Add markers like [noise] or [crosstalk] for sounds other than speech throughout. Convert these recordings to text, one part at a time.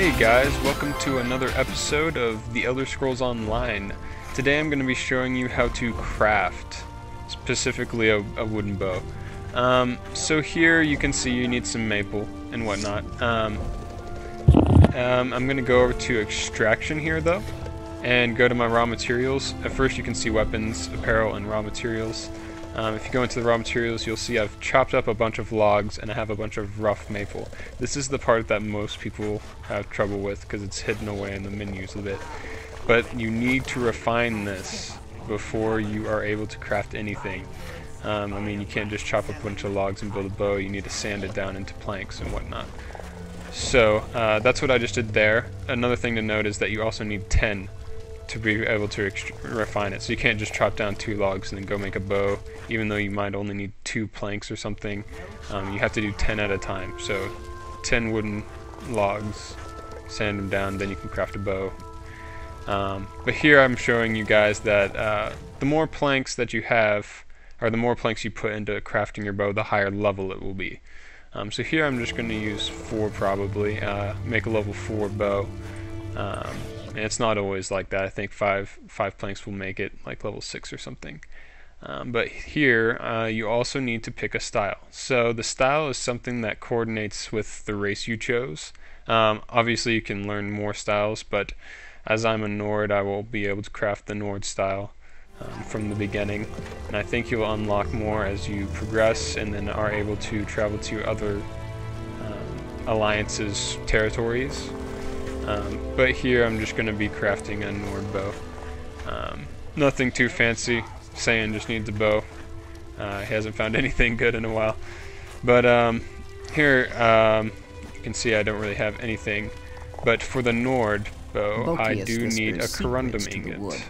Hey guys, welcome to another episode of The Elder Scrolls Online. Today I'm going to be showing you how to craft, specifically a, a wooden bow. Um, so here you can see you need some maple and whatnot. Um, um, I'm going to go over to extraction here though, and go to my raw materials. At first you can see weapons, apparel, and raw materials. Um, if you go into the raw materials, you'll see I've chopped up a bunch of logs and I have a bunch of rough maple. This is the part that most people have trouble with because it's hidden away in the menus a bit. But you need to refine this before you are able to craft anything. Um, I mean, you can't just chop up a bunch of logs and build a bow. You need to sand it down into planks and whatnot. So uh, that's what I just did there. Another thing to note is that you also need 10 to be able to refine it. So you can't just chop down two logs and then go make a bow, even though you might only need two planks or something. Um, you have to do 10 at a time. So 10 wooden logs, sand them down, then you can craft a bow. Um, but here I'm showing you guys that uh, the more planks that you have, or the more planks you put into crafting your bow, the higher level it will be. Um, so here I'm just going to use four probably, uh, make a level 4 bow. Um, and it's not always like that. I think five five planks will make it like level six or something. Um, but here, uh, you also need to pick a style. So the style is something that coordinates with the race you chose. Um, obviously, you can learn more styles, but as I'm a Nord, I will be able to craft the Nord style um, from the beginning. And I think you'll unlock more as you progress and then are able to travel to other um, alliances' territories. Um, but here I'm just going to be crafting a Nord bow. Um, nothing too fancy. Saiyan just needs a bow. Uh, he hasn't found [laughs] anything good in a while. But um, here um, you can see I don't really have anything. But for the Nord bow, I do need a corundum ingot.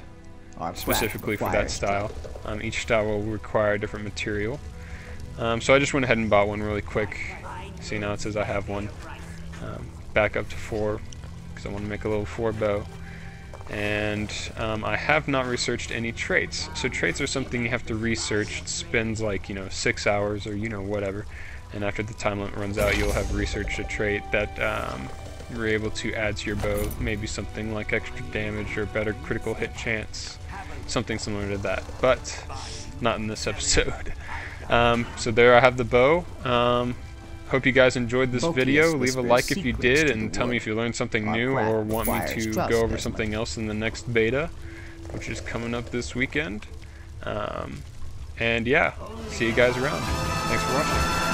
Specifically for that style. Um, each style will require a different material. Um, so I just went ahead and bought one really quick. See now it says I have one. back up to four because I want to make a little four bow. And um, I have not researched any traits. So traits are something you have to research. It spends like, you know, six hours or, you know, whatever. And after the time limit runs out, you'll have researched a trait that um, you're able to add to your bow. Maybe something like extra damage or better critical hit chance. Something similar to that. But not in this [laughs] episode. Um, so there I have the bow. Um, Hope you guys enjoyed this video. Leave a like if you did and tell me if you learned something new or want me to go over something else in the next beta, which is coming up this weekend. Um, and yeah, see you guys around. Thanks for watching.